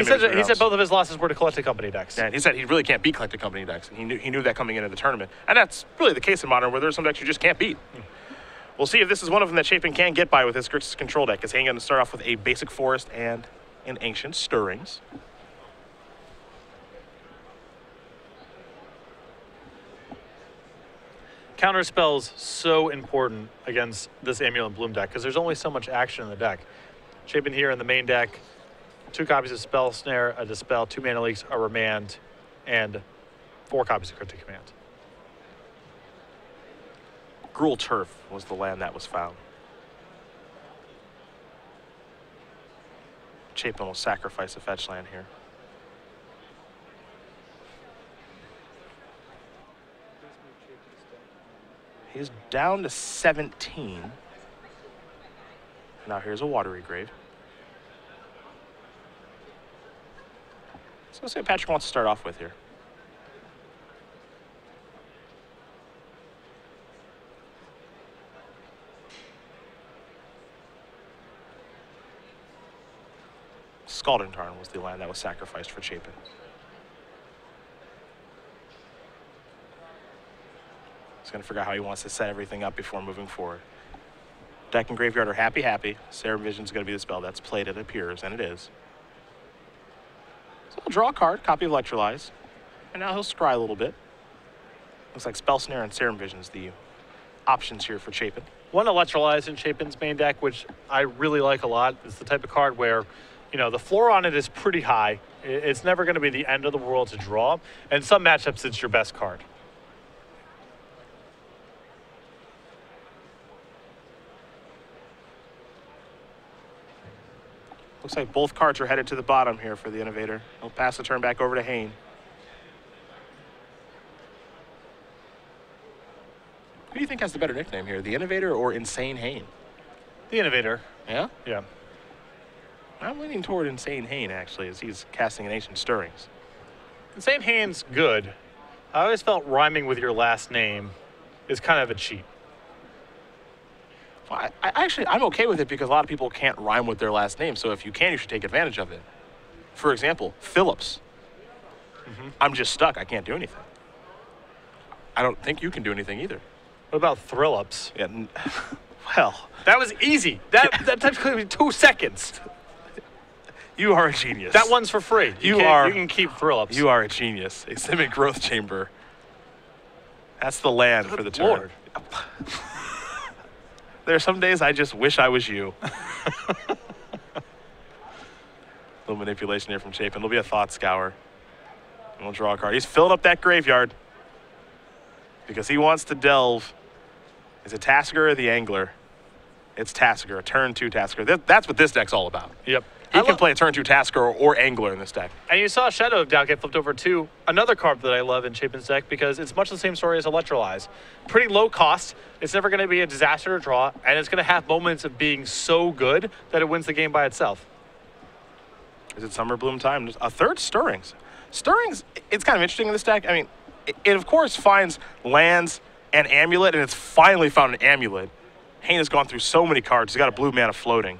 He said, he said both of his losses were to collected company decks. And he said he really can't beat collected company decks, and he knew, he knew that coming into the tournament. And that's really the case in Modern, where there's some decks you just can't beat. We'll see if this is one of them that Chapin can get by with his Grixis control deck. Is he's going to start off with a basic forest and an ancient stirrings? Counter spells so important against this Amulet Bloom deck because there's only so much action in the deck. Chapin here in the main deck, two copies of Spell Snare, a Dispel, two mana leaks, a Remand, and four copies of Cryptic Command. Gruul Turf was the land that was found. Chapin will sacrifice a fetch land here. He's down to 17. Now here's a watery grave. So let's see what Patrick wants to start off with here. Scalding Tarn was the land that was sacrificed for Chapin. He's going to figure out how he wants to set everything up before moving forward. Deck and Graveyard are happy, happy. Serum Vision's going to be the spell that's played, it appears, and it is. So he'll draw a card, copy of Electrolyze, and now he'll scry a little bit. Looks like Spell Snare and Serum Vision's the options here for Chapin. One Electrolyze in Chapin's main deck, which I really like a lot. It's the type of card where, you know, the floor on it is pretty high. It's never going to be the end of the world to draw. And some matchups, it's your best card. Looks like both cards are headed to the bottom here for the Innovator. He'll pass the turn back over to Hayne. Who do you think has the better nickname here, the Innovator or Insane Hayne? The Innovator. Yeah? Yeah. I'm leaning toward Insane Hayne, actually, as he's casting an Ancient Stirrings. Insane Hayne's good. I always felt rhyming with your last name is kind of a cheat. I, I actually, I'm okay with it because a lot of people can't rhyme with their last name. So if you can, you should take advantage of it. For example, Phillips. Mm-hmm. I'm just stuck. I can't do anything. I don't think you can do anything either. What about Thrill Ups? Yeah, n- well, That was easy. That that took me two seconds. you are a genius. That one's for free. You can, are- You can keep Thrill Ups. You are a genius. A Exhibit growth chamber. That's the land for the turn. Lord. There are some days I just wish I was you. little manipulation here from Chapin. It'll be a thought scour. And we'll draw a card. He's filling up that graveyard because he wants to delve. Is it Tasigur or the Angler? It's Tasigur, a turn two Tasigur. That, that's what this deck's all about. Yep. He can play a turn two Tasigur or, or Angler in this deck. And you saw Shadow of Doubt get flipped over to another card that I love in Chapin's deck because it's much the same story as Electrolyze. Pretty low cost. It's never going to be a disaster to draw, and it's going to have moments of being so good that it wins the game by itself. Is it Summer Bloom time? A third Stirrings. Stirrings, it's kind of interesting in this deck. I mean, it, it of course finds lands and Amulet, and it's finally found an Amulet. Hayne has gone through so many cards. He's got a blue mana floating.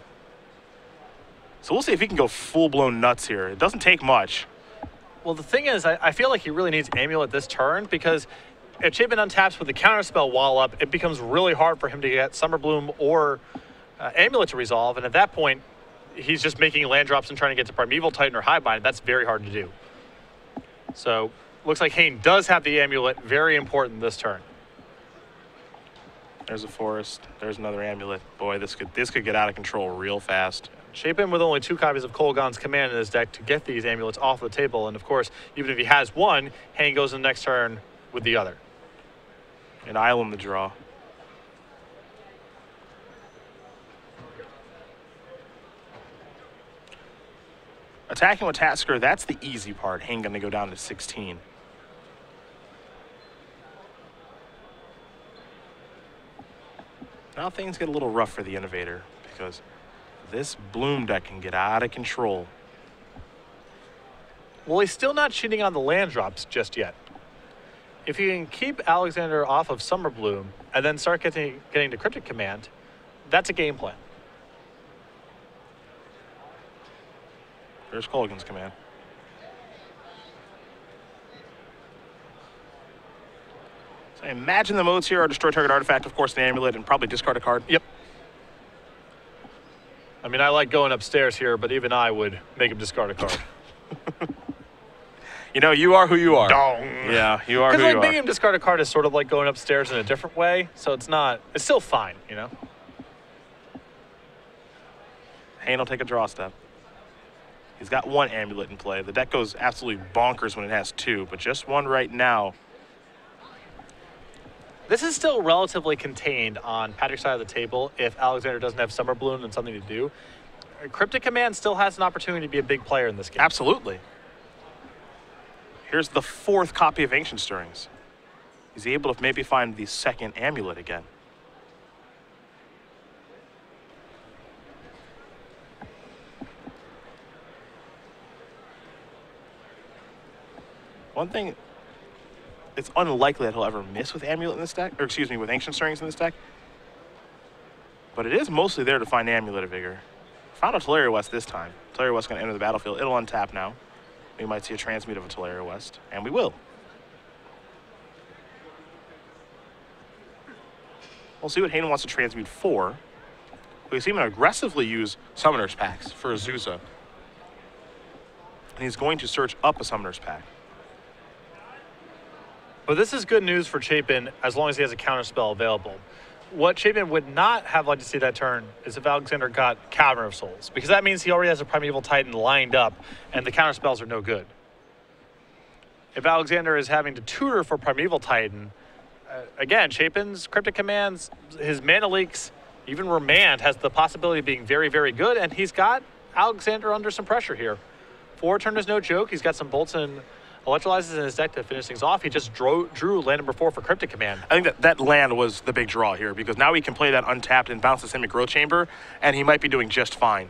So we'll see if he can go full blown nuts here. It doesn't take much. Well, the thing is, I, I feel like he really needs Amulet this turn because if Chapin untaps with the counterspell wall up, it becomes really hard for him to get Summer Bloom or uh, Amulet to resolve. And at that point, he's just making land drops and trying to get to Primeval Titan or Hive Mind. That's very hard to do. So, looks like Hayne does have the Amulet. Very important this turn. There's a forest. There's another Amulet. Boy, this could this could get out of control real fast. Chapin with only two copies of Kolaghan's command in his deck to get these amulets off the table. And of course, even if he has one, Hayne goes in the next turn with the other. And Island the draw. Attacking with Tasker, that's the easy part. Hayne gonna go down to 16. Now things get a little rough for the Innovator because this Bloom deck can get out of control. Well, he's still not cheating on the land drops just yet. If you can keep Alexander off of Summer Bloom and then start getting getting to Cryptic Command, that's a game plan. There's Kolaghan's command. So I imagine the modes here are destroy target artifact, of course, an amulet, and probably discard a card. Yep. I mean, I like going upstairs here, but even I would make him discard a card. You know, you are who you are. Dong. Yeah, you are who Because like you making him discard a card is sort of like going upstairs in a different way, so it's not. It's still fine, you know. Hayne will take a draw step. He's got one amulet in play. The deck goes absolutely bonkers when it has two, but just one right now. This is still relatively contained on Patrick's side of the table. If Alexander doesn't have Summer Bloom and something to do, Cryptic Command still has an opportunity to be a big player in this game. Absolutely. Here's the fourth copy of Ancient Stirrings. He's able to maybe find the second amulet again. One thing, it's unlikely that he'll ever miss with amulet in this deck, or excuse me, with Ancient Stirrings in this deck. But it is mostly there to find Amulet of Vigor. Found a Tolaria West this time. Tolaria West going to enter the battlefield. It'll untap now. We might see a transmute of a Tolaria West, and we will. We'll see what Hayne wants to transmute for. We see him aggressively use Summoner's Pacts for Azusa. And he's going to search up a Summoner's Pact. But this is good news for Chapin as long as he has a counterspell available. What Chapin would not have liked to see that turn is if Alexander got Cavern of Souls, because that means he already has a Primeval Titan lined up, and the counterspells are no good. If Alexander is having to tutor for Primeval Titan, uh, again, Chapin's Cryptic Commands, his mana leaks, even Remand has the possibility of being very, very good, and he's got Alexander under some pressure here. Four turn is no joke. He's got some bolts and electrolyzes in his deck to finish things off. He just drew, drew land number four for Cryptic Command. I think that that land was the big draw here because now he can play that untapped and bounce the Simic Growth Chamber, and he might be doing just fine.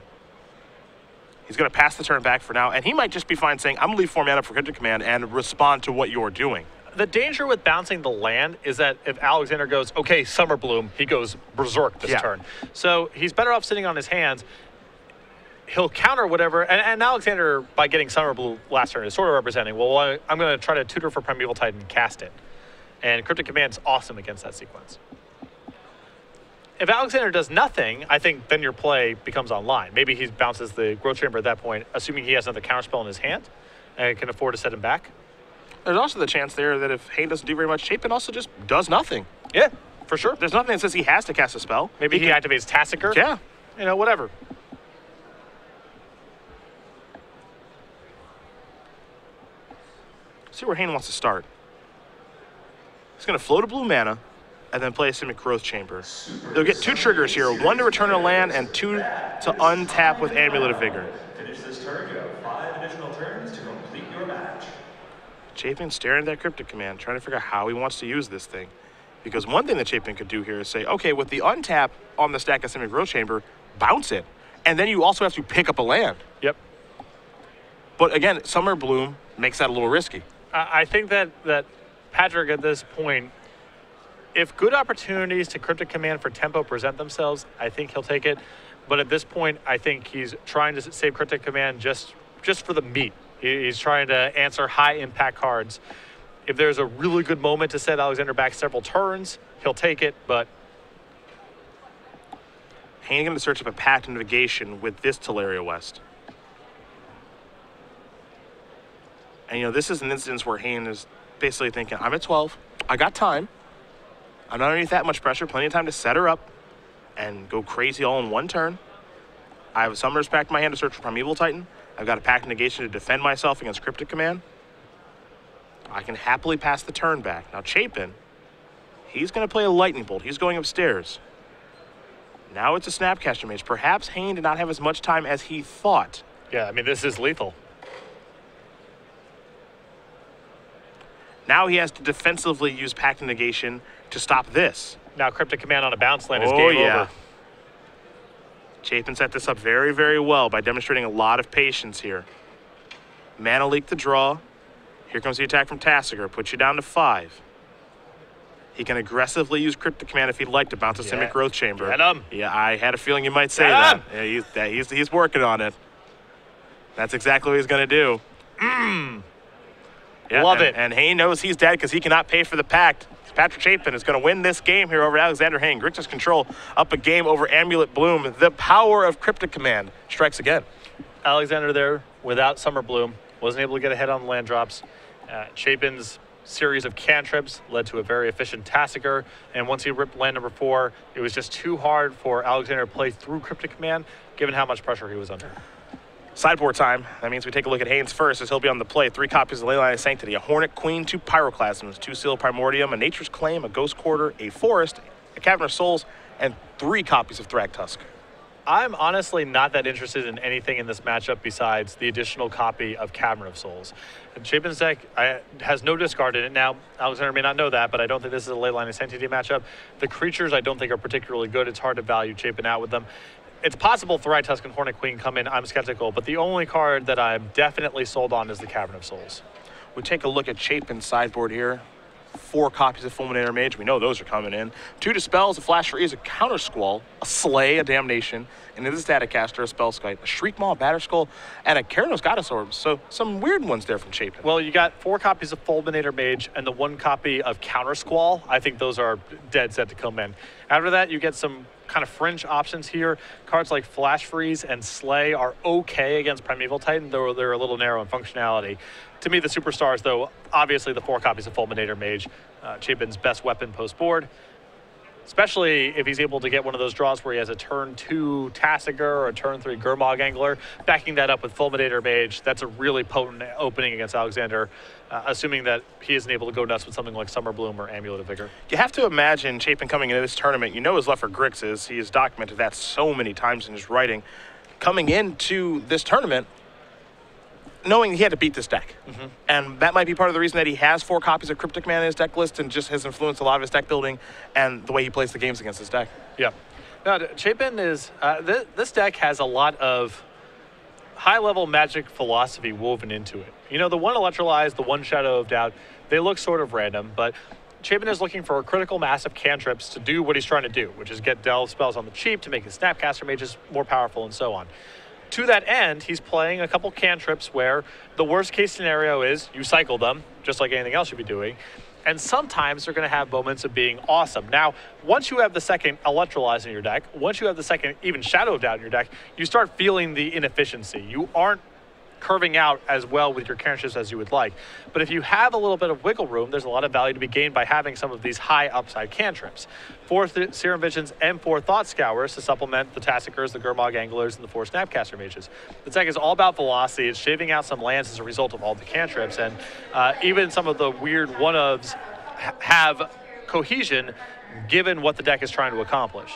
He's going to pass the turn back for now, and he might just be fine saying, I'm going to leave four mana for Cryptic Command and respond to what you're doing. The danger with bouncing the land is that if Alexander goes, okay, Summer Bloom, he goes berserk this Yeah. turn. So he's better off sitting on his hands. He'll counter whatever, and, and Alexander, by getting Summer Bloom last turn, is sort of representing, well, I, I'm going to try to tutor for Primeval Titan and cast it. And Cryptic Command's awesome against that sequence. If Alexander does nothing, I think then your play becomes online. Maybe he bounces the Growth Chamber at that point, assuming he has another counterspell in his hand and can afford to set him back. There's also the chance there that if Hayne doesn't do very much, Chapin also just does nothing. Yeah, for sure. There's nothing that says he has to cast a spell. Maybe he, activates Tasigur. Yeah. You know, whatever. See where Hayne wants to start. He's going to float a blue mana and then play a Simic Growth Chamber. They'll get two triggers here one to return a land and two to untap with Amulet of Vigor. Finish this turn, you have five additional turns to complete your match. Chapin staring at that cryptic command, trying to figure out how he wants to use this thing. Because one thing that Chapin could do here is say, okay, with the untap on the stack of Simic Growth Chamber, bounce it. And then you also have to pick up a land. Yep. But again, Summer Bloom makes that a little risky. I think that, that Patrick at this point, if good opportunities to Cryptic Command for tempo present themselves, I think he'll take it. But at this point, I think he's trying to save Cryptic Command just just for the meat. He's trying to answer high impact cards. If there's a really good moment to set Alexander back several turns, he'll take it. But Hayne going to search up a pact and negation with this Tolaria West. And you know, this is an instance where Hayne is basically thinking, I'm at 12. I got time. I'm not underneath that much pressure. Plenty of time to set her up and go crazy all in one turn. I have a Summoner's Pact in my hand to search for Primeval Titan. I've got a Pact of Negation to defend myself against Cryptic Command. I can happily pass the turn back. Now, Chapin, he's going to play a Lightning Bolt. He's going upstairs. Now it's a Snapcaster Mage. Perhaps Hayne did not have as much time as he thought. yeah, I mean, this is lethal. Now he has to defensively use Pact Negation to stop this. Now, Cryptic Command on a bounce land is oh, game yeah. over. Chapin set this up very, very well by demonstrating a lot of patience here. Mana leak the draw. Here comes the attack from Tasigur. Puts you down to five. He can aggressively use Cryptic Command if he'd like to bounce a Yeah. Simic Growth Chamber. Get him. Yeah, I had a feeling you might say that. Yeah, he's, that he's, he's working on it. That's exactly what he's going to do. Mm. Mmm. Love and, it. And Hayne knows he's dead because he cannot pay for the pact. Patrick Chapin is going to win this game here over Alexander Hayne. Grixis Control up a game over Amulet Bloom. The power of Cryptic Command strikes again. Alexander there without Summer Bloom wasn't able to get ahead on the land drops. Uh, Chapin's series of cantrips led to a very efficient Tasigur, and once he ripped land number four, it was just too hard for Alexander to play through Cryptic Command, given how much pressure he was under. Sideboard time. That means we take a look at Haynes first, as he'll be on the play. Three copies of Leyline of Sanctity, a Hornet Queen, two Pyroclasms, two Seal Primordium, a Nature's Claim, a Ghost Quarter, a Forest, a Cavern of Souls, and three copies of Thragtusk. I'm honestly not that interested in anything in this matchup besides the additional copy of Cavern of Souls. Chapin's deck I, has no discard in it. Now, Alexander may not know that, but I don't think this is a Leyline of Sanctity matchup. The creatures I don't think are particularly good. It's hard to value Chapin out with them. It's possible Thragtusk and Hornet Queen come in. I'm skeptical, but the only card that I'm definitely sold on is the Cavern of Souls. We take a look at Chapin's sideboard here. Four copies of Fulminator Mage. We know those are coming in. Two Dispels, a Flash Freeze, a Countersquall, a Slay, a Damnation, and Izzet Staticaster, a Spellskite, a Shriekmaw, a Batterskull, and a Keranos God of Storms. So some weird ones there from Chapin. Well, you got four copies of Fulminator Mage and the one copy of Counter Squall. I think those are dead set to come in. After that, you get some kind of fringe options here. Cards like Flash Freeze and Slay are okay against Primeval Titan, though they're a little narrow in functionality. To me, the superstars, though, obviously the four copies of Fulminator Mage, uh, Chapin's best weapon post board. Especially if he's able to get one of those draws where he has a turn two Tasigur or a turn three Gurmag Angler, backing that up with Fulminator Mage, that's a really potent opening against Alexander, uh, assuming that he isn't able to go nuts with something like Summer Bloom or Amulet of Vigor. You have to imagine Chapin coming into this tournament. You know his love for Grixis. He has documented that so many times in his writing. Coming into this tournament, knowing he had to beat this deck. And that might be part of the reason that he has four copies of Cryptic Man in his deck list and just has influenced a lot of his deck building and the way he plays the games against his deck. Yeah. Now, Chapin is, uh, th- this deck has a lot of high level magic philosophy woven into it. You know, the one Electrolyze, the one Shadow of Doubt, they look sort of random, but Chapin is looking for a critical mass of cantrips to do what he's trying to do, which is get delve spells on the cheap to make his Snapcaster mages more powerful and so on. To that end, he's playing a couple cantrips where the worst case scenario is you cycle them, just like anything else you'd be doing. And sometimes they're going to have moments of being awesome. Now, once you have the second Electrolyze in your deck, once you have the second even Shadow of Doubt in your deck, you start feeling the inefficiency. You aren't curving out as well with your cantrips as you would like. But if you have a little bit of wiggle room, there's a lot of value to be gained by having some of these high upside cantrips. Four th- Serum Visions and four Thought Scours to supplement the Tasigurs, the Gurmag Anglers, and the four Snapcaster Mages. The deck is all about velocity. It's shaving out some lands as a result of all the cantrips. And uh, even some of the weird one-ofs ha- have cohesion given what the deck is trying to accomplish.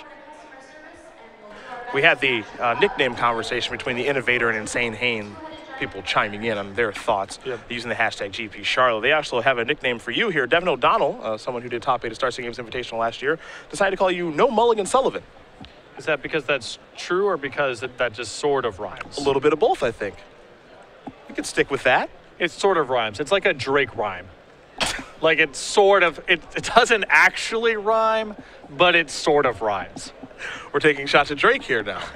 We had the uh, nickname conversation between the Innovator and Insane Hayne. People chiming in on their thoughts Yep. using the hashtag GP Charlotte. They also have a nickname for you here. Devin O'Donnell, uh, someone who did top eight at Star City Games Invitational last year, decided to call you No Mulligan Sullivan. Is that because that's true or because it, that just sort of rhymes? A little bit of both, I think. We could stick with that. It sort of rhymes. It's like a Drake rhyme. like it sort of it, it doesn't actually rhyme, but it sort of rhymes. We're taking shots at Drake here now.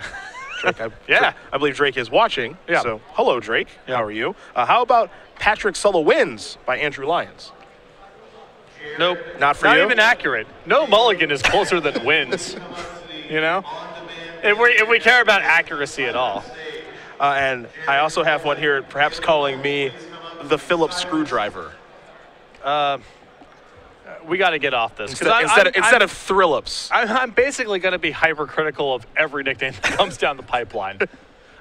Drake, I, Yeah. I believe Drake is watching. Yeah. So, hello, Drake. Yeah. How are you? Uh, how about Patrick Sulla wins by Andrew Lyons? Nope. Not for you. Not you? even accurate. No mulligan is closer than wins. You know? If we if we care about accuracy at all. Uh, and I also have one here, perhaps calling me the Phillips screwdriver We got to get off this. instead, I- instead, I'm- of, instead I'm- of Thrillips. I'm, I'm basically going to be hypercritical of every nickname that comes down the pipeline.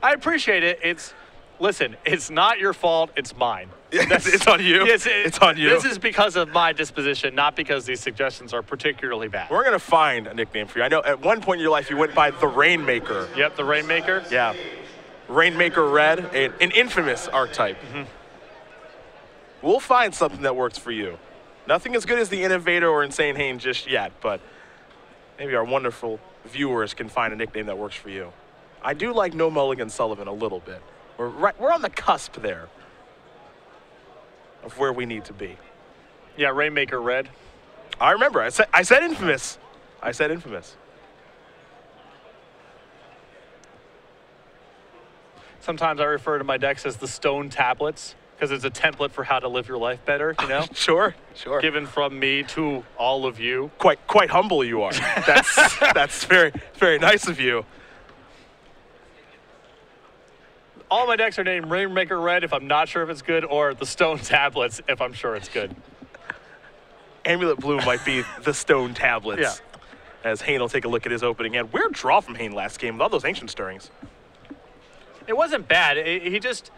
I appreciate it. It's listen. It's not your fault. It's mine. It's, it's on you. Yes, it- it's on you. This is because of my disposition, not because these suggestions are particularly bad. We're gonna find a nickname for you. I know at one point in your life you went by the Rainmaker. Yep, the Rainmaker. Yeah, Rainmaker Red, a- an infamous archetype. Mm-hmm. We'll find something that works for you. Nothing as good as the Innovator or Insane Hayne just yet, but maybe our wonderful viewers can find a nickname that works for you. I do like No Mulligan Sullivan a little bit. We're right. We're on the cusp there of where we need to be. Yeah, Rainmaker Red. I remember. I said. I said infamous. I said infamous. Sometimes I refer to my decks as the stone tablets because it's a template for how to live your life better, you know? Sure, sure. Given from me to all of you. quite quite humble you are. That's that's very very nice of you. All my decks are named Rainmaker Red if I'm not sure if it's good, or the Stone Tablets if I'm sure it's good. Amulet Bloom might be the stone tablets. Yeah. As Hayne will take a look at his opening hand. Weird draw from Hayne last game with all those ancient stirrings. It wasn't bad. It- he just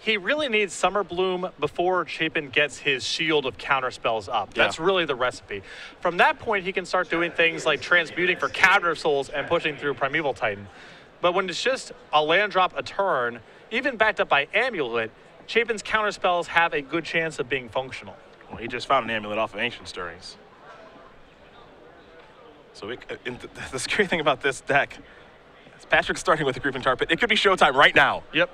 he really needs Summer Bloom before Chapin gets his shield of counter spells up. Yeah. That's really the recipe. From that point, he can start doing things like transmuting for counter souls and pushing through Primeval Titan. But when it's just a land drop a turn, even backed up by Amulet, Chapin's counter spells have a good chance of being functional. Well, he just found an amulet off of ancient stirrings. So uh, it, th- the scary thing about this deck is Patrick's starting with a creeping carpet. It could be showtime right now. Yep.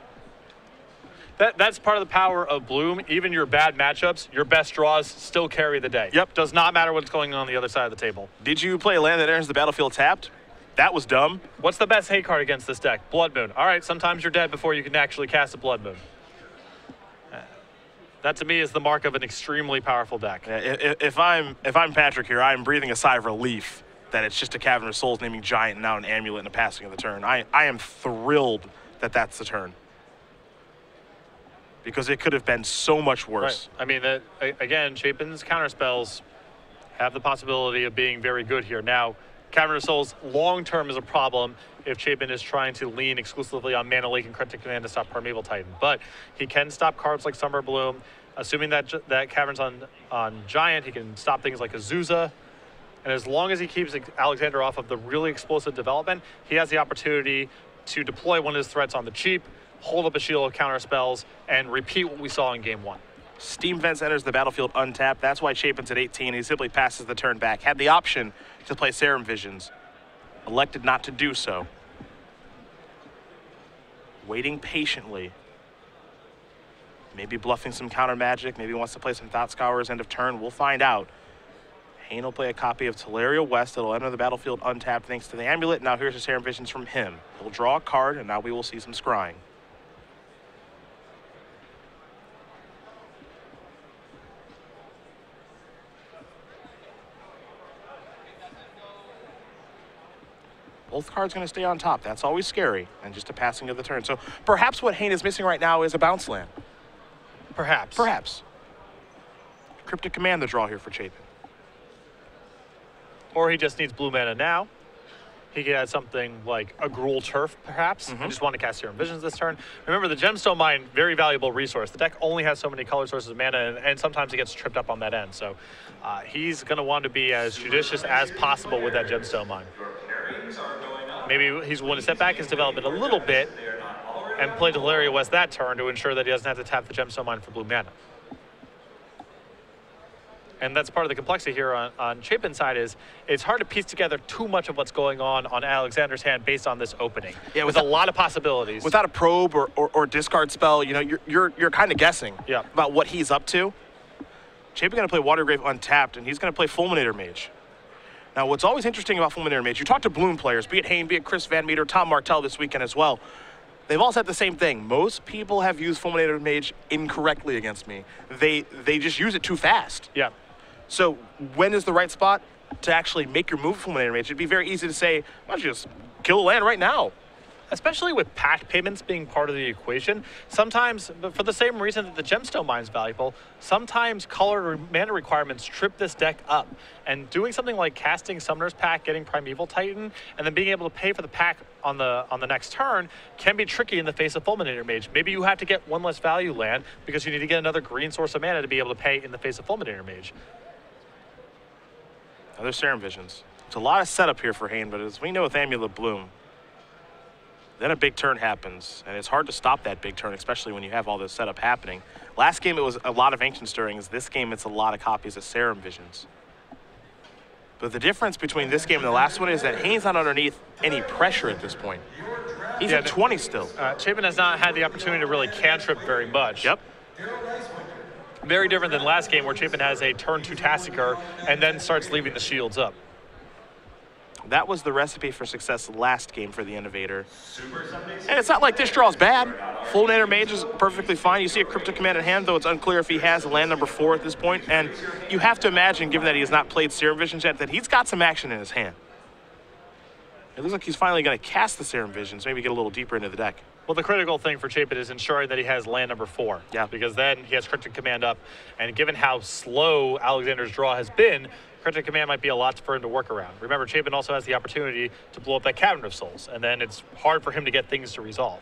That, that's part of the power of Bloom. Even your bad matchups, your best draws still carry the day. Yep. Does not matter what's going on on the other side of the table. Did you play a land that enters the battlefield tapped? That was dumb. What's the best hate card against this deck? Blood Moon. All right, sometimes you're dead before you can actually cast a Blood Moon. Uh, That to me is the mark of an extremely powerful deck. I- If I'm if I'm Patrick here, I'm breathing a sigh of relief that it's just a Cavern of Souls naming Giant and now an amulet and a passing of the turn. I, I am thrilled that that's the turn. Because it could have been so much worse. I mean, that again, Chapin's counter spells have the possibility of being very good here. Now, Cavern of Souls long term is a problem if Chapin is trying to lean exclusively on Mana Leak and Cryptic Command to stop Primeval Titan. But he can stop cards like Summer Bloom. Assuming that that Cavern's on on Giant, he can stop things like Azusa. And as long as he keeps Alexander off of the really explosive development, he has the opportunity to deploy one of his threats on the cheap, hold up a shield of counter spells, and repeat what we saw in game one. Steam Vents enters the battlefield untapped. That's why Chapin's at 18. He simply passes the turn back. Had the option to play Serum Visions. Elected not to do so. Waiting patiently. Maybe bluffing some counter magic. Maybe wants to play some Thought Scourers end of turn. We'll find out. Hayne will play a copy of Tolaria West that'll enter the battlefield untapped thanks to the amulet. Now here's a Serum Visions from him. He'll draw a card, and now we will see some scrying. Both cards going to stay on top. That's always scary, and just a passing of the turn. So perhaps what Hayne is missing right now is a bounce land. Perhaps. Perhaps. Cryptic Command the draw here for Chapin. Or he just needs blue mana now. He could add something like a Gruul Turf, perhaps. I just want to cast Serum Visions this turn. Remember, the Gemstone Mine, very valuable resource. The deck only has so many color sources of mana, and, and sometimes it gets tripped up on that end. So uh, he's going to want to be as judicious as possible with that Gemstone Mine. Maybe he's willing to step back his development a little bit and play Tolaria West that turn to ensure that he doesn't have to tap the Gemstone Mine for blue mana. And that's part of the complexity here on, on Chapin's side is it's hard to piece together too much of what's going on on Alexander's hand based on this opening. Yeah, with without- a lot of possibilities. Without a probe or, or, or discard spell, you know, you're, you're, you're kind of guessing Yeah. about what he's up to. Chapin going to play Watery Grave untapped, and he's going to play Fulminator Mage. Now, what's always interesting about Fulminator Mage, you talk to Bloom players, be it Hayne, be it Chris VanMeter, Tom Martell this weekend as well. They've all said the same thing. Most people have used Fulminator Mage incorrectly against me. They they just use it too fast. yeah. So when is the right spot to actually make your move Fulminator Mage? It'd be very easy to say, why don't you just kill the land right now? Especially with pack payments being part of the equation, sometimes, for the same reason that the gemstone mine is valuable, sometimes color mana requirements trip this deck up. And doing something like casting Summoner's Pact, getting Primeval Titan, and then being able to pay for the pack on the on the next turn can be tricky in the face of Fulminator Mage. Maybe you have to get one less value land because you need to get another green source of mana to be able to pay in the face of Fulminator Mage. Other Serum Visions. It's a lot of setup here for Hayne, but as we know with Amulet Bloom, then a big turn happens, and it's hard to stop that big turn, especially when you have all this setup happening. Last game, it was a lot of Ancient Stirrings. This game, it's a lot of copies of Serum Visions. But the difference between this game and the last one is that Hayne's not underneath any pressure at this point. He's Yeah, at 20 still. Uh, Chapin has not had the opportunity to really cantrip very much. Yep. Very different than last game where Chapin has a turn two Tasigur and then starts leaving the shields up. That was the recipe for success last game for the Innovator. And it's not like this draw is bad. Fulminator Mage is perfectly fine. You see a Cryptic Command in hand, though it's unclear if he has land number four at this point. And you have to imagine, given that he has not played Serum Visions yet, that he's got some action in his hand. It looks like he's finally going to cast the Serum Visions, maybe get a little deeper into the deck. Well, the critical thing for Chapin is ensuring that he has land number four. Yeah. Because then he has Cryptic Command up, and given how slow Alexander's draw has been, Cryptic Command might be a lot for him to work around. Remember, Chapin also has the opportunity to blow up that Cavern of Souls, and then it's hard for him to get things to resolve.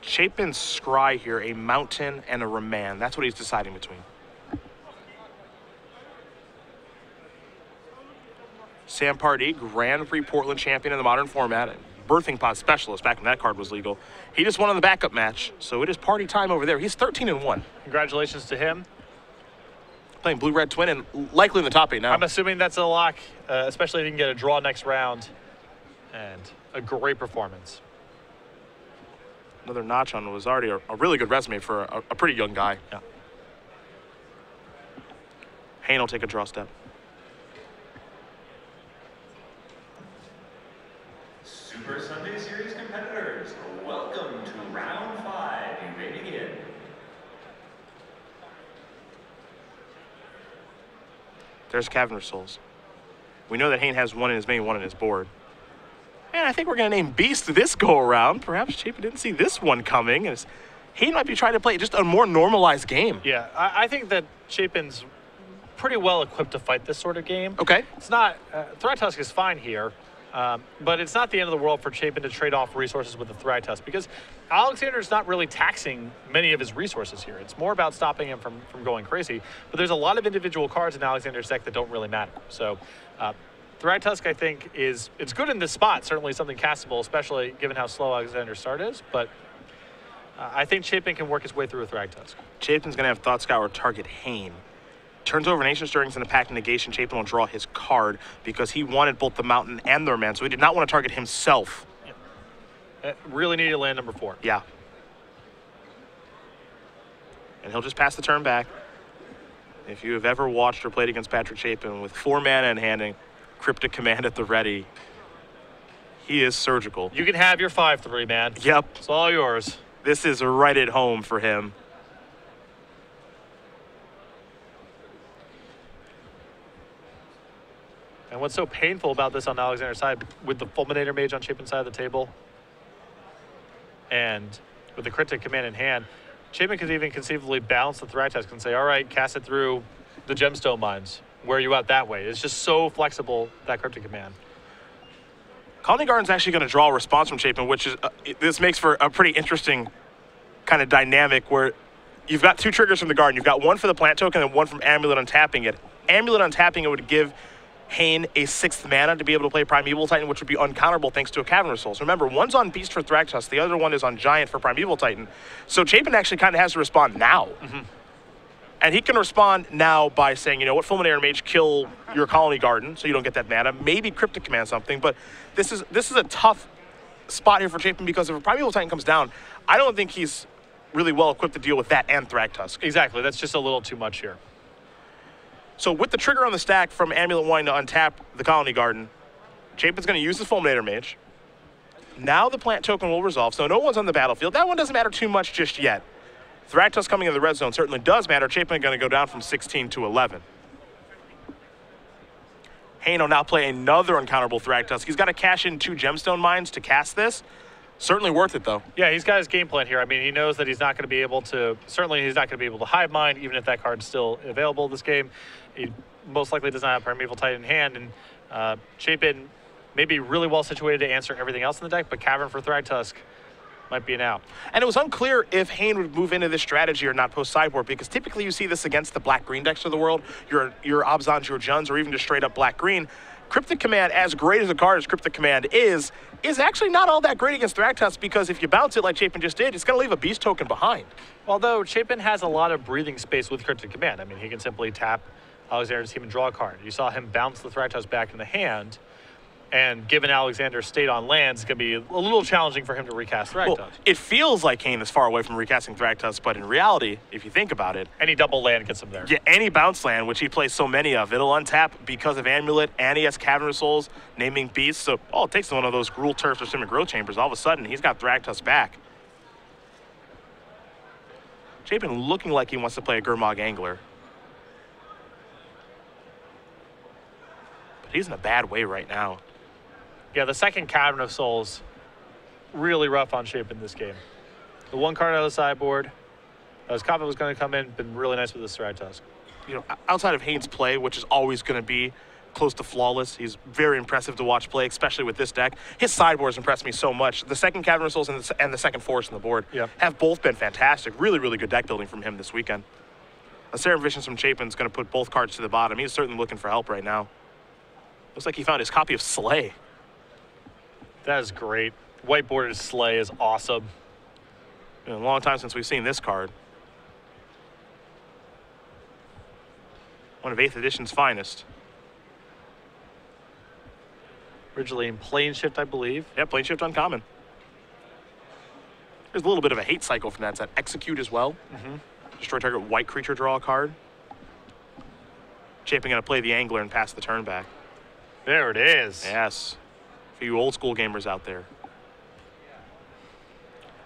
Chapin's Scry here, a Mountain and a Remand. That's what he's deciding between. Sam Pardee, Grand Prix Portland champion in the modern format, birthing pod specialist back when that card was legal. He just won in the backup match, so it is party time over there. He's 13 and 1, Congratulations to him. Playing blue red twin and likely in the top eight now. I'm assuming that's a lock, uh, especially if he can get a draw next round, and a great performance. Another notch on what was already a, a really good resume for a, a pretty young guy. Yeah. Hayne will take a draw step. Super Sunday Series competitors, welcome to round five. You may begin. There's Cavern Souls. We know that Hayne has one in his main, one in his board. And I think we're going to name Beast this go around. Perhaps Chapin didn't see this one coming. As Hayne might be trying to play just a more normalized game. Yeah, I, I think that Chapin's pretty well equipped to fight this sort of game. Okay. It's not, uh, Thragtusk is fine here, um, but it's not the end of the world for Chapin to trade off resources with the Thragtusk because Alexander's not really taxing many of his resources here. It's more about stopping him from, from going crazy. But there's a lot of individual cards in Alexander's deck that don't really matter. So, uh, Thragtusk, I think, is it's good in this spot. Certainly something castable, especially given how slow Alexander's start is. But uh, I think Chapin can work his way through a Thragtusk. Chapin's going to have Thought Scour target Hayne. Turns over Ancient Stirrings and a Pact Negation. Chapin will draw his card because he wanted both the Mountain and the Remand, so he did not want to target himself. Uh, really needed to land number four. Yeah. And he'll just pass the turn back. If you have ever watched or played against Patrick Chapin with four mana in handing, Cryptic Command at the ready, he is surgical. You can have your 5 3, man. Yep, It's all yours. this is right at home for him. And what's so painful about this on Alexander's side, with the Fulminator Mage on Chapin's side of the table, and with the Cryptic Command in hand, Chapin could even conceivably balance the Thragtusk and say, all right, cast it through the Gemstone Mines. Where are you at that way? It's just so flexible, that Cryptic Command. Khalni Garden's actually going to draw a response from Chapin, which is uh, this makes for a pretty interesting kind of dynamic where you've got two triggers from the garden. You've got one for the plant token and one from Amulet untapping it. Amulet untapping it would give Hayne a sixth mana to be able to play Primeval Titan, which would be uncounterable thanks to a Cavern of Souls. Remember, one's on Beast for Thragtusk, the other one is on Giant for Primeval Titan. So Chapin actually kind of has to respond now. Mm-hmm. And he can respond now by saying, you know what, Fulminator Mage, kill your Khalni Garden so you don't get that mana. Maybe Cryptic Command something, but this is this is a tough spot here for Chapin because if a Primeval Titan comes down, I don't think he's really well equipped to deal with that and Thragtusk. Exactly. That's just a little too much here. So with the trigger on the stack from Amulet wanting to untap the Khalni Garden, Chapin's going to use the Fulminator Mage. Now the plant token will resolve, so no one's on the battlefield. That one doesn't matter too much just yet. Thragtusk coming in the red zone certainly does matter. Chapin going to go down from 16 to 11. Hayne will now play another uncounterable Thragtusk. He's got to cash in two gemstone mines to cast this. Certainly worth it though. Yeah, he's got his game plan here. I mean, he knows that he's not going to be able to. Certainly, he's not going to be able to hive mind, even if that card's still available this game. He most likely does not have Primeval Titan in hand, and uh, Chapin may be really well situated to answer everything else in the deck, but Cavern for Thragtusk might be an out. And it was unclear if Hayne would move into this strategy or not post sideboard because typically you see this against the black green decks of the world, your your Abzans, your Junds, or even just straight up black green. Cryptic Command, as great as a card as Cryptic Command is, is actually not all that great against Thragtusk because if you bounce it like Chapin just did, it's going to leave a beast token behind. Although Chapin has a lot of breathing space with Cryptic Command. I mean, he can simply tap Alexander's team and draw a card. You saw him bounce the Thragtusk back in the hand. And given Alexander stayed on lands, it's going to be a little challenging for him to recast Thragtusk. Well, it feels like Kane is far away from recasting Thragtusk, but in reality, if you think about it, Any double land gets him there. yeah, any bounce land, which he plays so many of, it'll untap because of Amulet, and he has Cavern of Souls, naming beasts. So all it takes is one of those Gruul Turfs or Simic Growth Chambers. All of a sudden, he's got Thragtusk back. Chapin looking like he wants to play a Gurmag Angler. But he's in a bad way right now. Yeah, the second Cavern of Souls, really rough on Chapin this game. The one card out of the sideboard, I was confident was going to come in, been really nice with the Thragtusk. you know, outside of Haynes' play, which is always going to be close to flawless, he's very impressive to watch play, especially with this deck. His sideboards impressed me so much. The second Cavern of Souls and the, and the second Forest on the board Yeah. have both been fantastic. Really, really good deck building from him this weekend. A Serum Visions from Chapin's going to put both cards to the bottom. He's certainly looking for help right now. Looks like he found his copy of Slay. That is great. Whiteboarded Slay is awesome. Know, a long time since we've seen this card. One of 8th edition's finest. Originally in Planeshift, I believe. Yeah, Planeshift uncommon. There's a little bit of a hate cycle from that set. Execute as well. Mm -hmm. Destroy target white creature, draw a card. Chapin gonna play the angler and pass the turn back. There it is. Yes. For you old school gamers out there.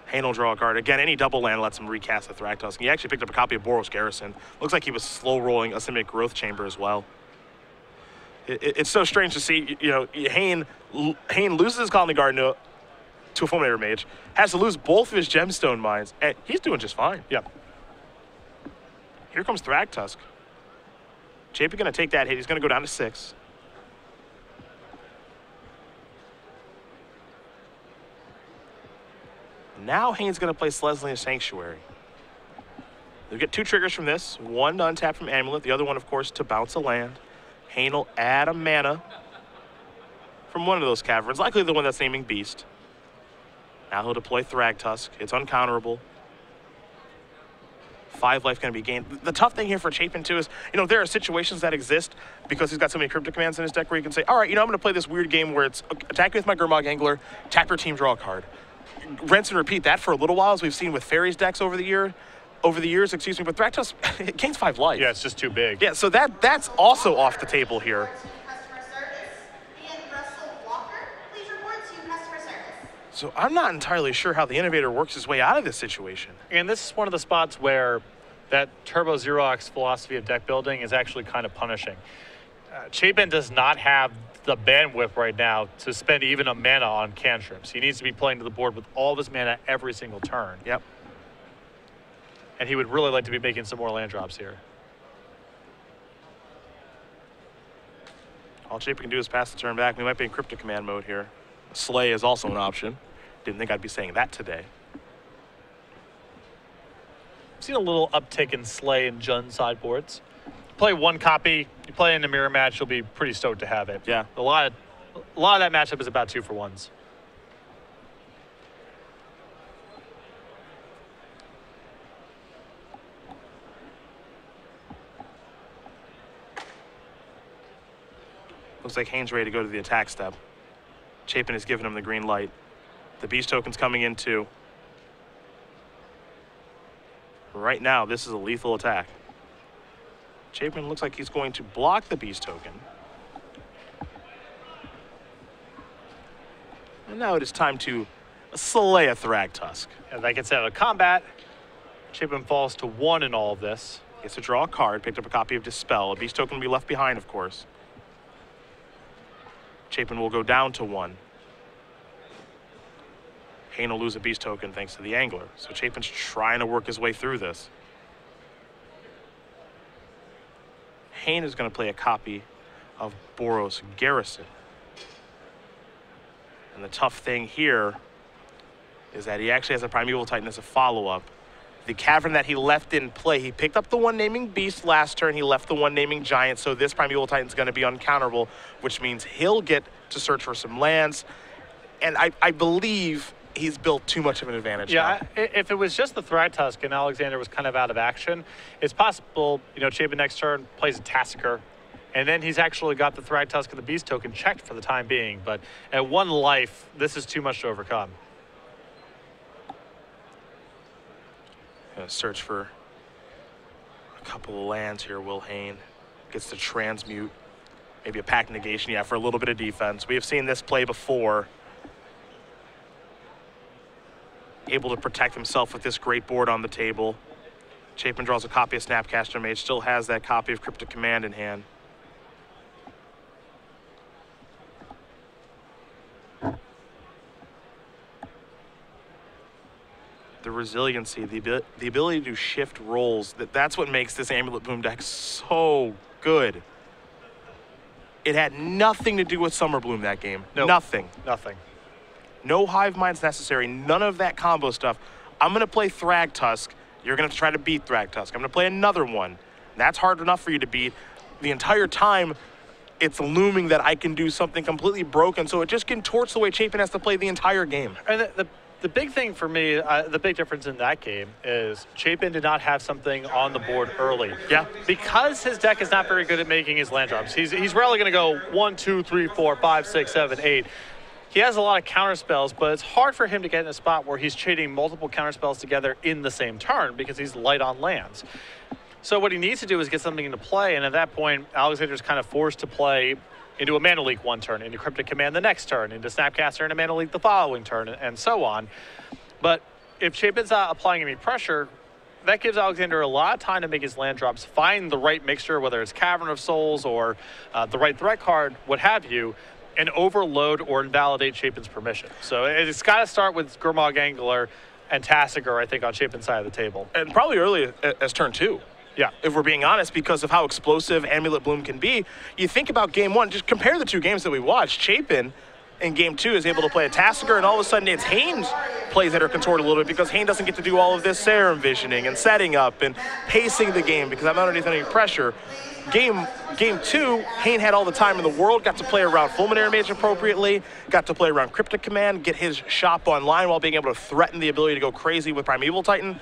Hayne will draw a card. Again, any double land lets him recast the Thragtusk. He actually picked up a copy of Boros Garrison. Looks like he was slow rolling a Simic Growth Chamber as well. It, it- it's so strange to see, you know, Hayne, Hayne loses his Khalni Garden to, to a Fulminator Mage, has to lose both of his Gemstone Mines, and he's doing just fine. Yep. Here comes Thragtusk. Chapin gonna take that hit. He's gonna go down to six. Now Hayne's gonna play Selesnya Sanctuary. You'll get two triggers from this. One to untap from Amulet, the other one, of course, to bounce a land. Hayne will add a mana from one of those caverns, likely the one that's naming Beast. Now he'll deploy Thragtusk. It's uncounterable. Five life going to be gained. The tough thing here for Chapin, too, is, you know, there are situations that exist because he's got so many cryptic commands in his deck where you can say, all right, you know, I'm going to play this weird game where it's attack with my Gurmag Angler, tap your team, draw a card. Rinse and repeat that for a little while, as we've seen with Fairies decks over the year, over the years, excuse me, but Thragtusk, it gains five life. Yeah, it's just too big. Yeah, so that that's also off the table here. Customer service. And Russell Walker, please report to customer service. So I'm not entirely sure how the innovator works his way out of this situation. And this is one of the spots where that Turbo Xerox philosophy of deck building is actually kind of punishing. Uh, Chapin does not have the bandwidth right now to spend even a mana on cantrips. He needs to be playing to the board with all of his mana every single turn. Yep. And he would really like to be making some more land drops here. All Chapin can do is pass the turn back. We might be in cryptic command mode here. Slay is also an option. Didn't think I'd be saying that today. I've seen a little uptick in Slay and Jund sideboards. Play one copy, you play in a mirror match, you'll be pretty stoked to have it. Yeah. A lot of, a lot of that matchup is about two for ones. Looks like Haynes ready to go to the attack step. Chapin has given him the green light. The beast token's coming in too. Right now, this is a lethal attack. Chapin looks like he's going to block the beast token. And now it is time to slay a Thragtusk. And that gets out of combat. Chapin falls to one in all of this. Gets to draw a card, picked up a copy of Dispel. A beast token will be left behind, of course. Chapin will go down to one. Hayne will lose a beast token thanks to the angler. So Chapin's trying to work his way through this. Hayne is going to play a copy of Boros Garrison. And the tough thing here is that he actually has a Primeval Titan as a follow up. The cavern that he left in play, he picked up the one naming Beast last turn, he left the one naming Giant, so this Primeval Titan's going to be uncounterable, which means he'll get to search for some lands. And I, I believe he's built too much of an advantage. Yeah. I, if it was just the Thragtusk and Alexander was kind of out of action, it's possible, you know, Chapin next turn plays a Tasigur And then he's actually got the Thragtusk and the Beast token checked for the time being. But at one life, this is too much to overcome. Gonna search for a couple of lands here. Will Hayne gets to transmute, maybe a pack negation, yeah, for a little bit of defense. We have seen this play before. Able to protect himself with this great board on the table. Chapin draws a copy of Snapcaster Mage, still has that copy of Cryptic Command in hand. the resiliency, the, the ability to shift roles, that, that's what makes this Amulet Bloom deck so good. It had nothing to do with Summer Bloom that game. Nope. Nothing. Nothing. No hive minds necessary. None of that combo stuff. I'm gonna play Thragtusk. You're gonna try to beat Thragtusk. I'm gonna play another one. That's hard enough for you to beat. The entire time, it's looming that I can do something completely broken. So it just contorts the way Chapin has to play the entire game. And the, the, the big thing for me, uh, the big difference in that game is Chapin did not have something on the board early. Yeah. Because his deck is not very good at making his land drops. He's, he's rarely going to go one, two, three, four, five, six, seven, eight. He has a lot of counter spells, but it's hard for him to get in a spot where he's trading multiple counter spells together in the same turn because he's light on lands. So what he needs to do is get something into play, and at that point, Alexander's kind of forced to play into a Mana Leak one turn, into Cryptic Command the next turn, into Snapcaster and a Mana Leak the following turn, and so on. But if Chapin's not applying any pressure, that gives Alexander a lot of time to make his land drops, find the right mixture, whether it's Cavern of Souls or uh, the right threat card, what have you, and overload or invalidate Chapin's permission. So it's got to start with Gurmag Angler and Tasigur, I think, on Chapin's side of the table. And probably early as turn two. Yeah. if we're being honest, because of how explosive Amulet Bloom can be. You think about game one, just compare the two games that we watched. Chapin in game two is able to play a Tasigur, and all of a sudden it's Hayne's plays that are contorted a little bit because Haynes doesn't get to do all of this Serum visioning and setting up and pacing the game because I'm not underneath any pressure. Game game two, Hayne had all the time in the world, got to play around Fulminator Mage appropriately, got to play around Cryptic Command, get his shop online while being able to threaten the ability to go crazy with Primeval Titan.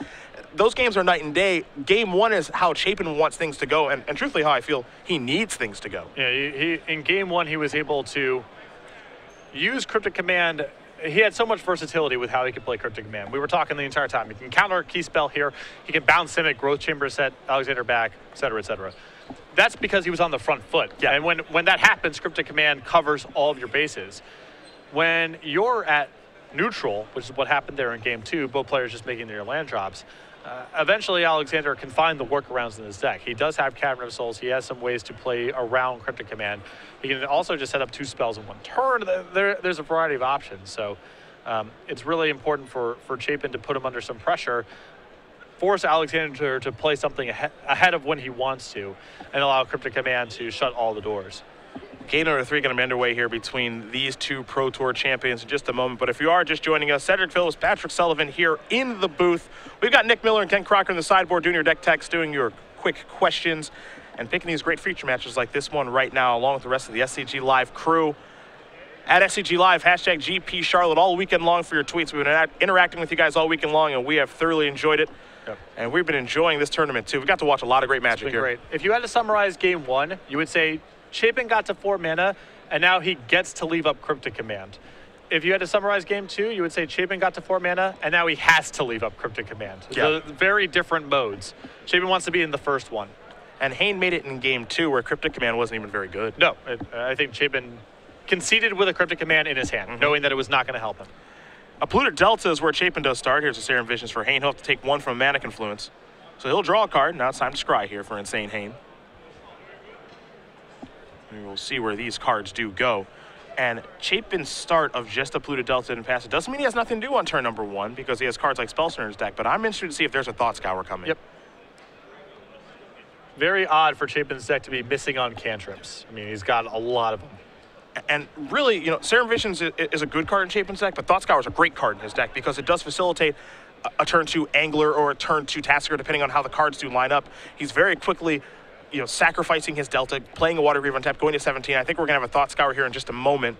Those games are night and day. Game one is how Chapin wants things to go, and, and truthfully, how I feel he needs things to go. Yeah, he, he, in game one, he was able to use Cryptic Command. He had so much versatility with how he could play Cryptic Command. We were talking the entire time. He can counter a key spell here. He can bounce Simic, Growth Chamber set Alexander back, et cetera, et cetera. That's because he was on the front foot. Yeah. And when, when that happens, Cryptic Command covers all of your bases. When you're at neutral, which is what happened there in game two, both players just making their land drops, uh, eventually Alexander can find the workarounds in his deck. He does have Cavern of Souls. He has some ways to play around Cryptic Command. He can also just set up two spells in one turn. There- There, there's a variety of options. So um, it's really important for, for Chapin to put him under some pressure, force Alexander to play something ahead of when he wants to, and allow Cryptic Command to shut all the doors. Game number three going to be underway here between these two Pro Tour champions in just a moment. But if you are just joining us, Cedric Phillips, Patrick Sullivan here in the booth. We've got Nick Miller and Ken Crocker in the sideboard doing your deck techs, doing your quick questions, and picking these great feature matches like this one right now, along with the rest of the SCG Live crew. At SCG Live, hashtag GP Charlotte all weekend long for your tweets. We've been interacting with you guys all weekend long, and we have thoroughly enjoyed it. Yep. And we've been enjoying this tournament too. We got to watch a lot of great magic been here. great. If you had to summarize game one, you would say Chapin got to four mana, and now he gets to leave up Cryptic Command. If you had to summarize game two, you would say Chapin got to four mana, and now he has to leave up Cryptic Command. Yeah. The very different modes. Chapin wants to be in the first one. And Hayne made it in game two, where Cryptic Command wasn't even very good. No, it, I think Chapin conceded with a Cryptic Command in his hand, Mm-hmm. knowing that it was not going to help him. A polluted delta is where Chapin does start. Here's the Serum Visions for Hayne. He'll have to take one from a Mana Confluence. So he'll draw a card. Now it's time to scry here for Insane Hayne. And we'll see where these cards do go. And Chapin's start of just a polluted delta and pass it doesn't mean he has nothing to do on turn number one because he has cards like Spell Snare in his deck, but I'm interested to see if there's a Thought Scour coming. Yep. Very odd for Chapin's deck to be missing on cantrips. I mean, he's got a lot of them. And really, you know, Serum Visions is a good card in Chapin's deck, but Thought Scour is a great card in his deck because it does facilitate a, turn two Angler or a turn two Tasigur, depending on how the cards do line up. He's very quickly, you know, sacrificing his Delta, playing a Watery Grave on tap, going to 17. I think we're going to have a Thought Scour here in just a moment.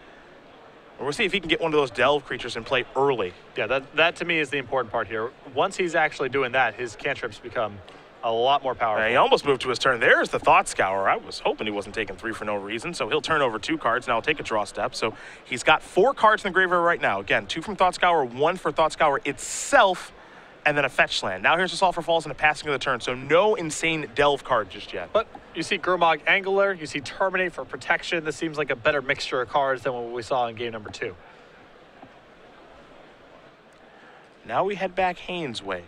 We'll see if he can get one of those Delve creatures and play early. Yeah, that, that to me is the important part here. Once he's actually doing that, his cantrips become a lot more powerful. Uh, he almost moved to his turn. There's the Thought Scour. I was hoping he wasn't taking three for no reason, so he'll turn over two cards. Now he'll take a draw step. So he's got four cards in the graveyard right now. Again, two from Thought Scour, one for Thought Scour itself, and then a fetch land. Now here's a Sulfur Falls and a passing of the turn. So no insane delve card just yet. But you see Gurmag Angler, you see Terminate for protection. This seems like a better mixture of cards than what we saw in game number two. Now we head back Hayne's way.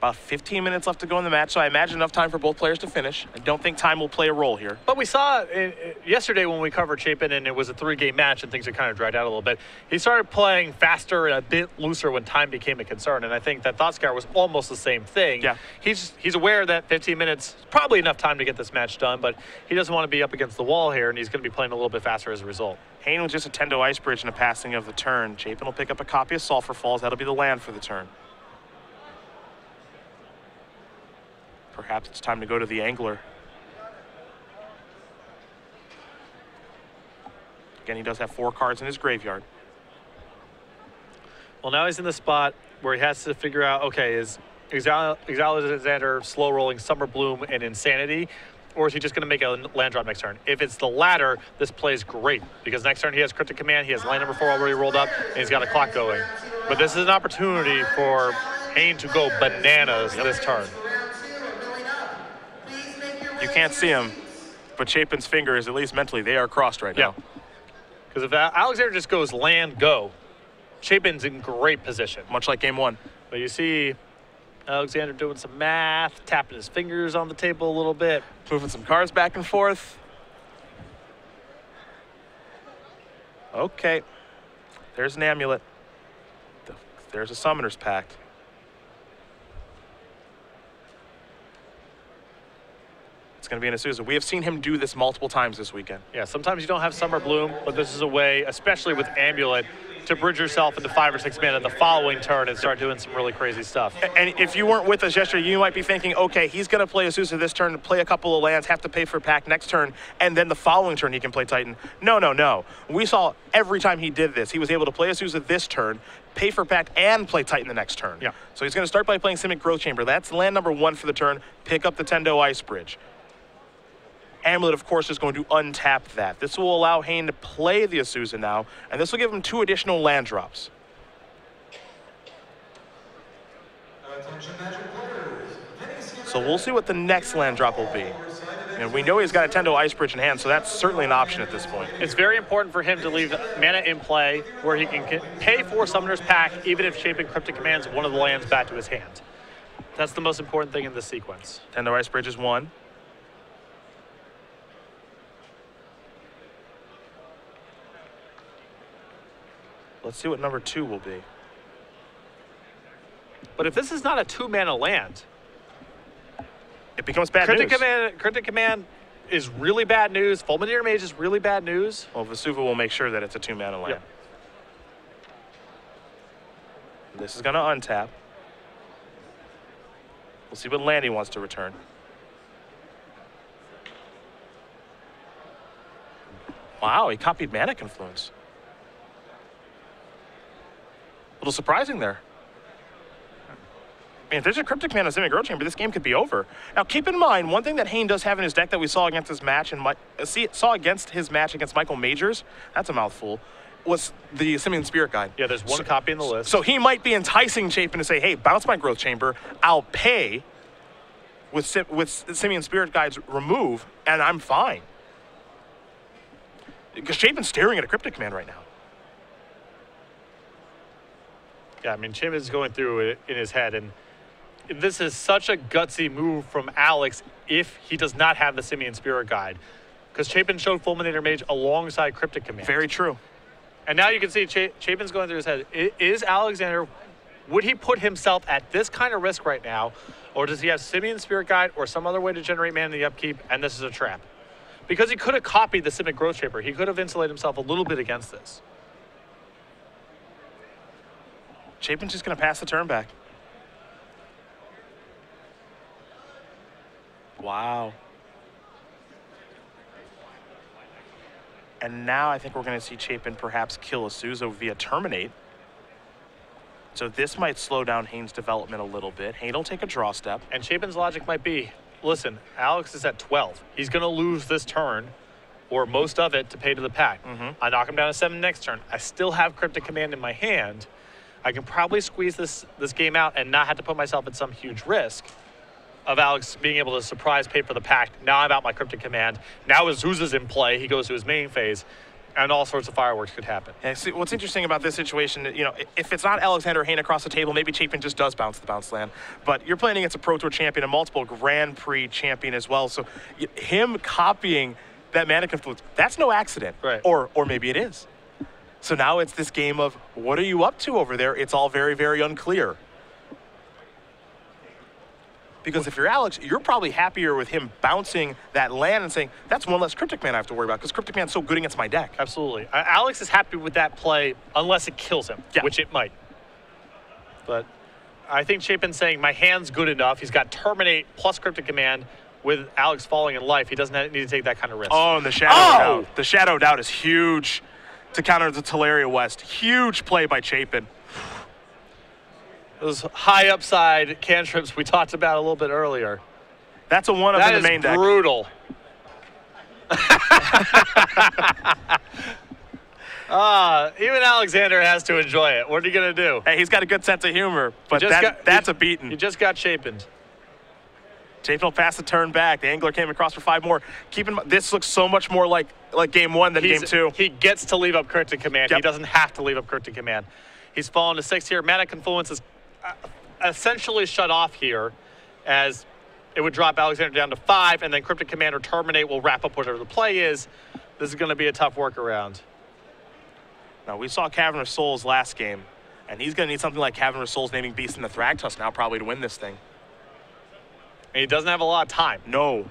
About 15 minutes left to go in the match, so I imagine enough time for both players to finish. I don't think time will play a role here. But we saw it, it- yesterday when we covered Chapin and it was a three-game match and things had kind of dried out a little bit. He started playing faster and a bit looser when time became a concern, and I think that Thought Scour was almost the same thing. Yeah. He's he's aware that 15 minutes is probably enough time to get this match done, but he doesn't want to be up against the wall here, and he's going to be playing a little bit faster as a result. Hayne will just a Tendo Ice Bridge and a passing of the turn. Chapin will pick up a copy of Sulphur Falls. That'll be the land for the turn. Perhaps it's time to go to the Angler. Again, he does have four cards in his graveyard. Well, now he's in the spot where he has to figure out, okay, is Exile- Alexander slow rolling Summer Bloom and Insanity, or is he just going to make a land drop next turn? If it's the latter, this plays great because next turn he has Cryptic Command, he has land number four already rolled up, and he's got a clock going. But this is an opportunity for Hayne to go bananas this turn. You can't see him, but Chapin's fingers, at least mentally, they are crossed right Yeah. now. Because if Alexander just goes land, go, Chapin's in great position. Much like game one. But you see Alexander doing some math, tapping his fingers on the table a little bit. Moving some cards back and forth. Okay. There's an amulet. There's a summoner's pact. Going to be an Azusa. We have seen him do this multiple times this weekend. Yeah, sometimes you don't have Summer Bloom, but this is a way, especially with Amulet, to bridge yourself into five or six men mana the following turn and start doing some really crazy stuff. And if you weren't with us yesterday, you might be thinking, okay, he's going to play Azusa this turn, play a couple of lands, have to pay for pact next turn, and then the following turn he can play Titan. No, no, no. We saw every time he did this, he was able to play Azusa this turn, pay for pact, and play Titan the next turn. Yeah. So he's going to start by playing Simic Growth Chamber. That's land number one for the turn. Pick up the Tendo Ice Bridge. Amulet, of course, is going to untap that. This will allow Hayne to play the Azusa now, and this will give him two additional land drops. Attention magic players. Mini skip So we'll see what the next land drop will be. And we know he's got a Tendo Ice Bridge in hand, so that's certainly an option at this point. It's very important for him to leave mana in play where he can pay for Summoner's Pact even if Chapin Cryptic commands one of the lands back to his hand. That's the most important thing in this sequence. Tendo Ice Bridge is one. Let's see what number two will be. But if this is not a two mana land, It becomes bad Cryptic news. Command, Cryptic Command is really bad news. Fulminator Mage is really bad news. Well, Vesuva will make sure that it's a two mana land. Yeah. This is going to untap. We'll see what land he wants to return. Wow, he copied Mana Confluence. A little surprising there. I mean, if there's a Cryptic Mana Simic Growth Chamber, this game could be over. Now, keep in mind, one thing that Hayne does have in his deck that we saw against his match and see, saw against his match against Michael Majors, that's a mouthful, was the Simian Spirit Guide. Yeah, there's one So- copy in the list. So he might be enticing Chapin to say, hey, bounce my growth chamber. I'll pay with, Sim- with Simian Spirit Guide's remove, and I'm fine. Because Chapin's staring at a cryptic command right now. Yeah, I mean, Chim is going through it in his head, and this is such a gutsy move from Alex if he does not have the Simian Spirit Guide. Because Chapin showed Fulminator Mage alongside Cryptic Command. Very true. And now you can see Cha- Chapin's going through his head. Is Alexander, would he put himself at this kind of risk right now? Or does he have Simian Spirit Guide or some other way to generate mana in the upkeep, and this is a trap? Because he could have copied the Simic Growth Shaper. He could have insulated himself a little bit against this. Chapin's just going to pass the turn back. Wow. And now I think we're going to see Chapin perhaps kill Azusa via Terminate. So this might slow down Hayne's development a little bit. Hayne will take a draw step. And Chapin's logic might be listen, Alex is at 12. He's going to lose this turn or most of it to pay to the pact. Mm-hmm. I knock him down to seven next turn. I still have Cryptic Command in my hand. I can probably squeeze this, this game out and not have to put myself at some huge risk of Alex being able to surprise pay for the pact. Now I'm out my Cryptic Command. Now Azusa's in play. He goes to his main phase, and all sorts of fireworks could happen. And see, what's interesting about this situation, you know, if it's not Alexander Hayne across the table, maybe Chapin just does bounce the bounce land. But you're playing against a Pro Tour champion, a multiple Grand Prix champion as well. So him copying that mana confluence, that's no accident. Right. Or, or maybe it is. So now it's this game of what are you up to over there? It's all very, very unclear. Because if you're Alex, you're probably happier with him bouncing that land and saying, that's one less Cryptic Man I have to worry about because Cryptic Man's so good against my deck. Absolutely. Alex is happy with that play unless it kills him, Yeah. which it might. But I think Chapin's saying my hand's good enough. He's got Terminate plus Cryptic Command. With Alex falling in life, he doesn't need to take that kind of risk. Oh, and the shadow Oh! doubt. The shadow doubt is huge to counter the Tolaria West. Huge play by Chapin. Those high upside cantrips we talked about a little bit earlier. That's a one up That in the main deck. That is brutal. Ah, even Alexander has to enjoy it. What are you gonna do? Hey, he's got a good sense of humor, but that, got- that's a beating. You just got. Chapin will pass the turn back. The angler came across for five more. Keep in mind, this looks so much more like like game one than He's- game two. He gets to leave up Cryptic Command. He doesn't have to leave up Cryptic Command. He's fallen to six here. Mana Confluence is uh, essentially shut off here as it would drop Alexander down to five, and then Cryptic Commander Terminate will wrap up whatever the play is. This is going to be a tough workaround. Now, we saw Cavern of Souls last game, and he's going to need something like Cavern of Souls naming Beast in the Thragtusk now probably to win this thing. And he doesn't have a lot of time. No.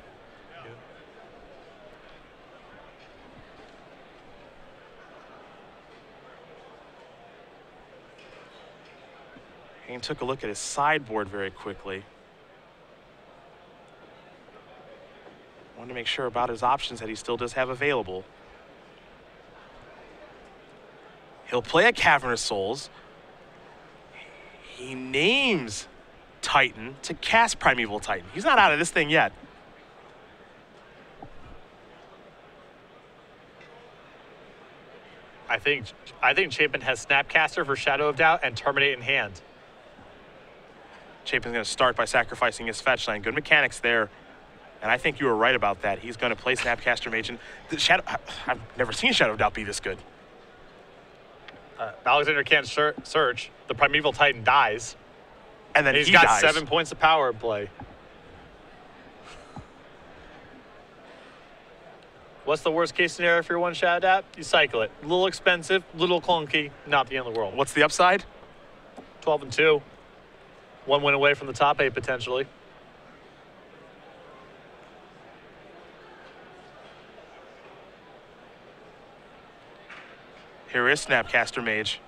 Hayne took a look at his sideboard very quickly. Wanted to make sure about his options that he still does have available. He'll play a Cavern of Souls. He names Titan to cast Primeval Titan. He's not out of this thing yet. I think I think Chapin has Snapcaster for Shadow of Doubt and Terminate in hand. Chapin's going to start by sacrificing his fetch land. Good mechanics there. And I think you were right about that. He's going to play Snapcaster Mage. And Shadow, I've never seen Shadow of Doubt be this good. Uh, Alexander can't search. The Primeval Titan dies. And then He's he got dies. seven points of power play. What's the worst case scenario for your one shot app? You cycle it. A little expensive, little clunky, not the end of the world. What's the upside? 12 and 2. One win away from the top eight potentially. Here is Snapcaster Mage.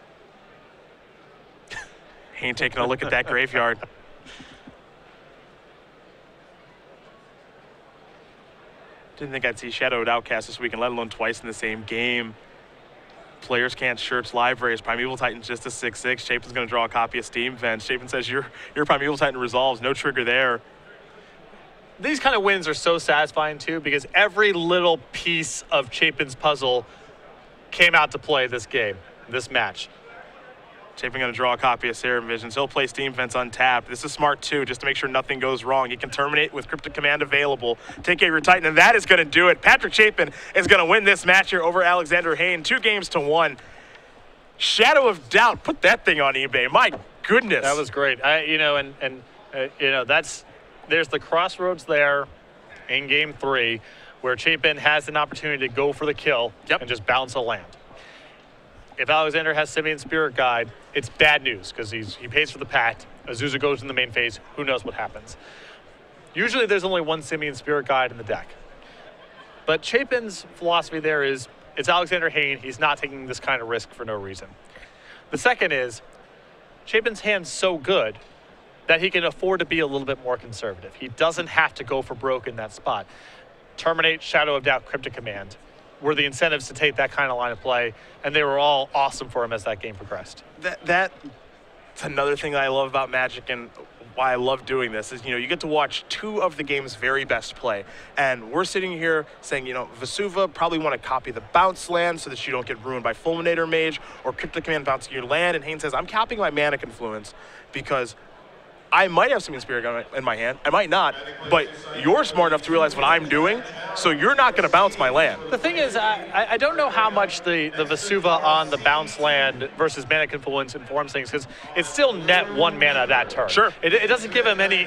Ain't taking a look at that graveyard. Didn't think I'd see Shadowed Outcast this weekend, let alone twice in the same game. Players can't search libraries. Primeval Titan's just a 6-6. Chapin's going to draw a copy of Steam Vents. Chapin says your, your Primeval Titan resolves. No trigger there. These kind of wins are so satisfying too because every little piece of Chapin's puzzle came out to play this game, this match. Chapin going to draw a copy of Serum Visions. He'll play Steam Vents untapped. This is smart too, just to make sure nothing goes wrong. He can terminate with Cryptic Command available. Take care of your Titan, and that is going to do it. Patrick Chapin is going to win this match here over Alexander Hayne. Two games to one. Shadow of Doubt. Put that thing on eBay. My goodness. That was great. I, you know, and and uh, you know that's there's the crossroads there in game three where Chapin has an opportunity to go for the kill Yep. and just bounce a land. If Alexander has Simian Spirit Guide, it's bad news because he pays for the pact. Azusa goes in the main phase. Who knows what happens? Usually, there's only one Simian Spirit Guide in the deck. But Chapin's philosophy there is it's Alexander Hayne. He's not taking this kind of risk for no reason. The second is Chapin's hand's so good that he can afford to be a little bit more conservative. He doesn't have to go for broke in that spot. Terminate, Shadow of Doubt, Cryptic Command were the incentives to take that kind of line of play, and they were all awesome for him as that game progressed. that that It's another thing that I love about Magic and why I love doing this is, you know, you get to watch two of the game's very best play. And we're sitting here saying, you know, Vesuva probably want to copy the bounce land so that you don't get ruined by Fulminator Mage or Cryptic Command bouncing your land. And Hayne says, I'm capping my Mana Confluence because I might have something Spirit Gun in my hand. I might not, but you're smart enough to realize what I'm doing, so you're not going to bounce my land. The thing is, I, I- I don't know how much the, the Vesuva on the bounce land versus mana confluence informs things because it's still net one mana that turn. Sure. It, it doesn't give him any